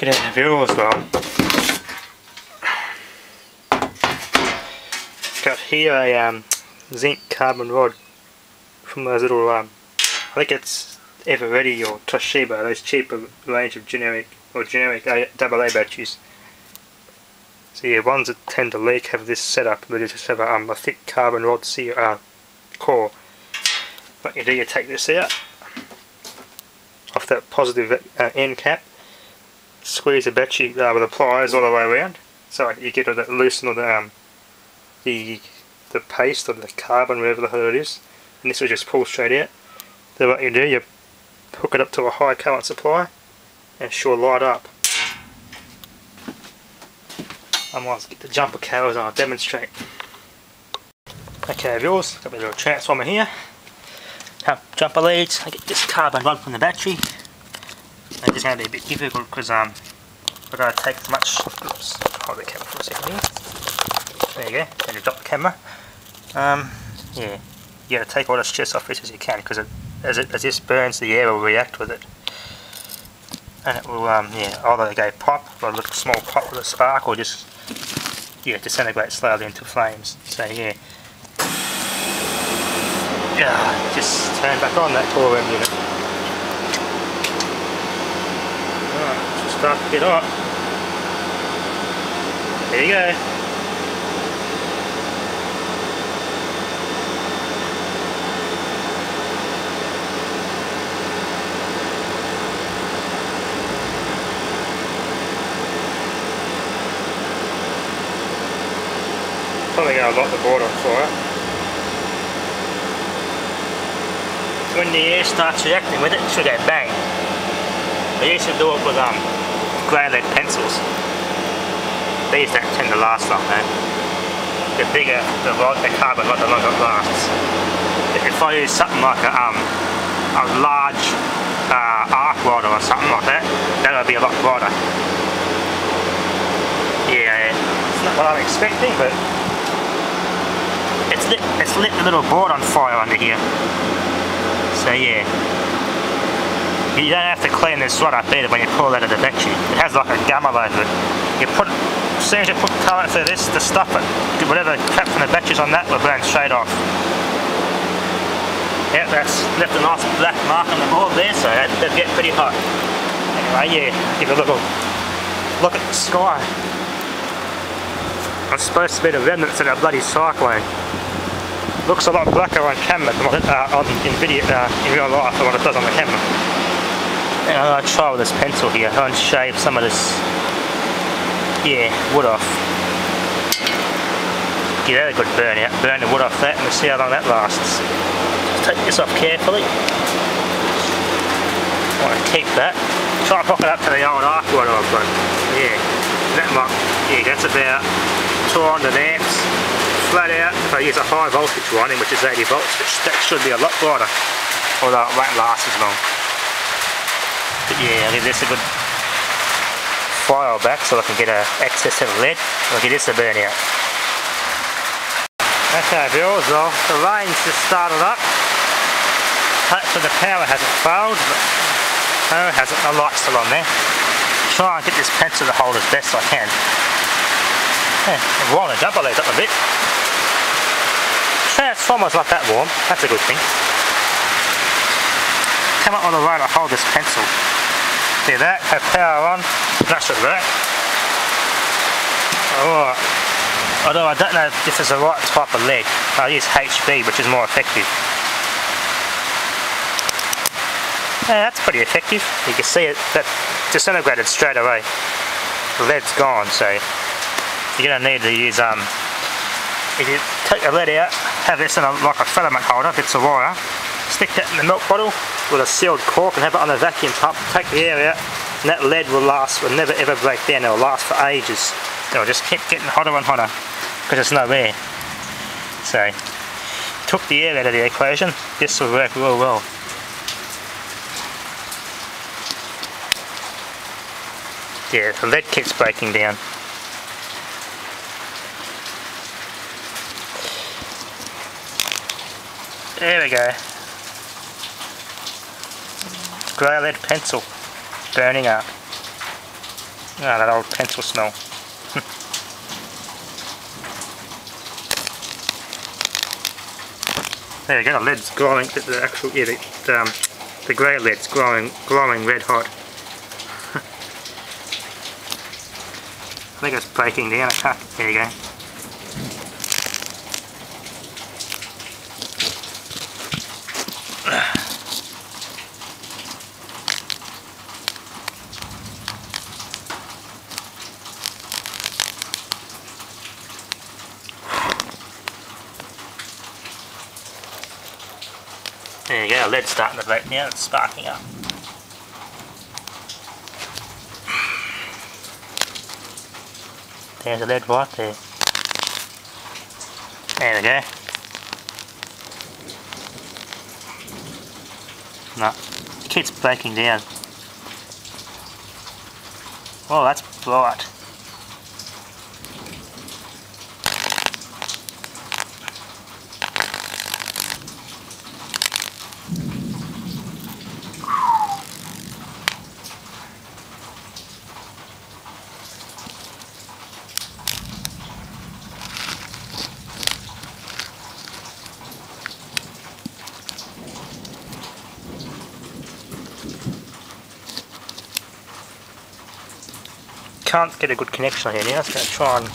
Get out the as well. Got here a um, zinc carbon rod from those little, um, I think it's Eveready or Toshiba, those cheaper range of generic or generic AA batteries. So yeah, ones that tend to leak have this setup, they just have a, um, a thick carbon rod uh, core. What you do, you take this out off that positive uh, end cap, squeeze the battery uh, with the pliers all the way around, so you get it loosen all the um, the the paste or the carbon, whatever the hell it is, and this will just pull straight out. Then what you do, you hook it up to a high current supply, and sure light up. I might get the jumper cables and I'll demonstrate. Okay, viewers, got a little transformer here. Have jumper leads, I get this carbon rod from the battery. It's going to be a bit difficult because um, we're going to take as much, oops, hold the camera for a second here. There you go, and you drop the camera. Um, yeah, you got to take all the stress off this as you can because as, it, as this burns the air will react with it. And it will, um, yeah, either go pop, or a little small pop with a spark, or just, yeah, disintegrate slowly into flames. So yeah, yeah, just turn back on that core unit. Alright, just start it up. There you go. Probably going to lock the board on fire. when the air starts reacting with it, it should go bang. I used to do it with um, grey lead pencils. These don't tend to last long though. The bigger the rod, the carbon rod, the longer it lasts. If I use something like a, um, a large uh, arc rod or something like that, that'll be a lot brighter. Yeah, it's not what I'm expecting, but it's lit, it's lit the little board on fire under here. So yeah, you don't have to clean this rod up either when you pull it out of the battery. It has like a gum all over it. You put, as soon as you put current through this to stuff it, whatever crap from the batteries on that will burn straight off. Yep, that's left a nice black mark on the board there, so that'd get pretty hot. Anyway, yeah, give a little look at the sky. It's supposed to be the remnants of a bloody cyclone looks a lot blacker on camera than what it, uh, on in video uh, in real life than what it does on the camera. And I'm gonna try with this pencil here and shave some of this yeah wood off. Give that a good burn out, burn the wood off that and we'll see how long that lasts. Just take this off carefully. I want to keep that. Try and hook it up to the old arc rod I've got. Yeah, that might, yeah, that's about 200 amps flat out if I use a high voltage one which is 80 volts which that should be a lot brighter although it won't last as long yeah I'll give this a good file back so I can get a excess of lead. I'll give this a burn out okay viewers well the rain's just started up. Hopefully the power hasn't failed but no it hasn't the light's still on there. Try and get this pencil to hold as best I can. Yeah, I'm rolling the double legs up a bit. Transformer's not that warm, that's a good thing. Come up on the right, I hold this pencil. See that, have power on, that's should work. Alright. Although I don't know if this is the right type of lead. I use HB which is more effective. Yeah, that's pretty effective. You can see it that disintegrated straight away. The lead's gone, so you're gonna need to use um if you take the lead out, have this in a, like a filament holder, if it's a wire, stick that in the milk bottle with a sealed cork and have it on a vacuum pump, take the air out, and that lead will last, will never ever break down, it will last for ages. It'll just keep getting hotter and hotter, because there's no air. So, took the air out of the equation, this will work real well. Yeah, the lead keeps breaking down. There we go. Grey lead pencil burning up. Ah, that old pencil smell. there you go, the lead's glowing, the actual, yeah, the, um, the grey lead's glowing, glowing red hot. I think it's breaking down, there you go. There you go, lead's starting to break now, it's sparking up. There's a lead right there. There we go. No, it keeps breaking down. Oh, that's bright. Can't get a good connection here now, I'm going to try and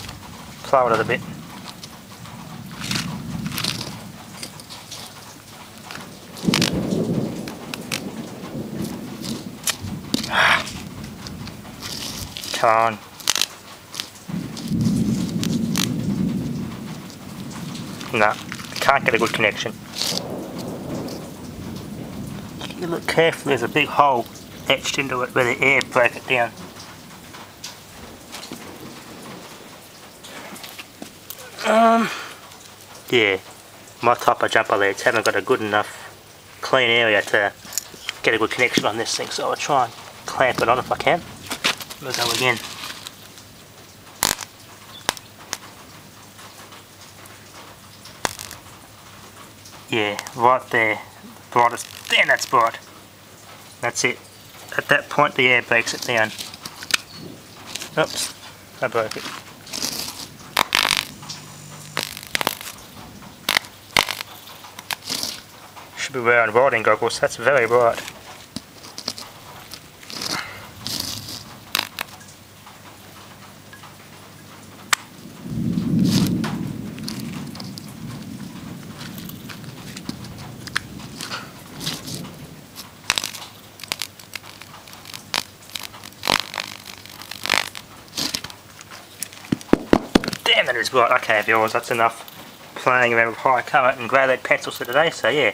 plow it a bit. Come on. No, can't get a good connection. You look carefully, there's a big hole etched into it where the air broke it down. Um, yeah, my type of jumper leads haven't got a good enough clean area to get a good connection on this thing, so I'll try and clamp it on if I can. We'll go again. Yeah, right there, brightest, damn that's bright. That's it. At that point the air breaks it down. Oops, I broke it. Be wearing riding goggles, that's very bright. Damn that is bright. Okay viewers, that's enough playing around with high current and grey lead pencils for today, so yeah.